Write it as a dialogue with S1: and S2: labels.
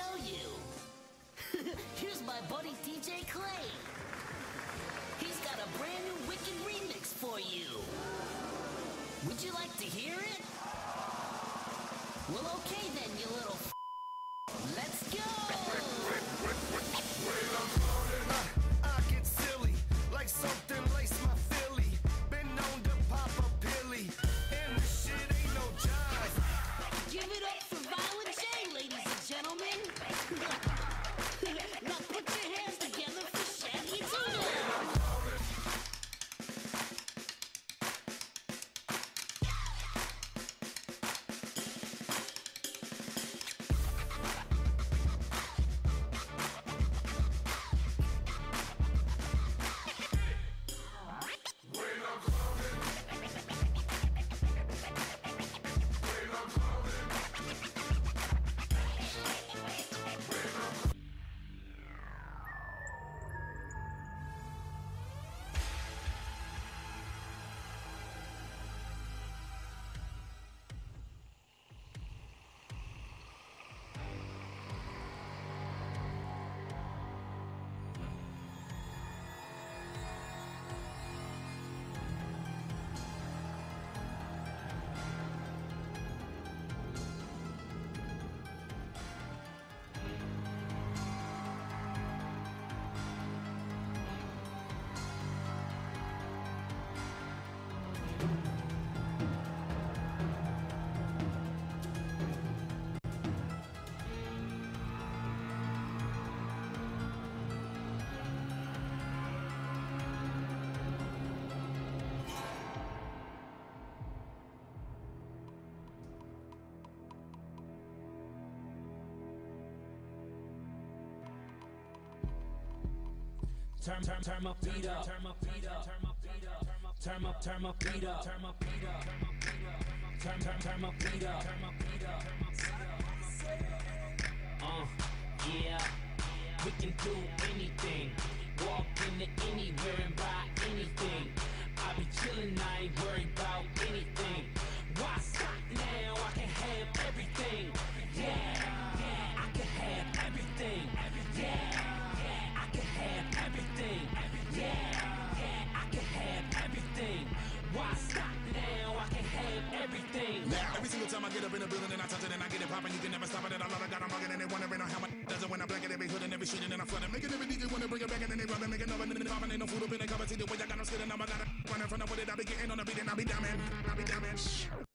S1: show you. Here's my buddy DJ Clay. He's got a brand new wicked remix for you. Would you like to hear it? Well, okay then, you little Let's go!
S2: Turn, turn, turn my feet up. Turn my feet up. Turn my feet up. Turn my, turn my feet up. Turn my feet up. Turn, turn, turn my feet up. Turn my feet up. Uh, yeah. We can do anything. Walk into anywhere and buy anything. I be chillin', I ain't worried about anything. Why stop now? Why stop now? I can have everything.
S3: Now, every single time I get up in the building and I touch it and I get it poppin', you can never stop it. And I love it, got 'em rockin' and they wondering how much does it when I black it every hood and every street and I flood it. Making every DJ wanna bring it back and then they run it, make another and then they ain't no food up in the cover. See the way I got 'em skittin', now I got it running from the way that I be getting on the beat and I be diamond, I be diamond.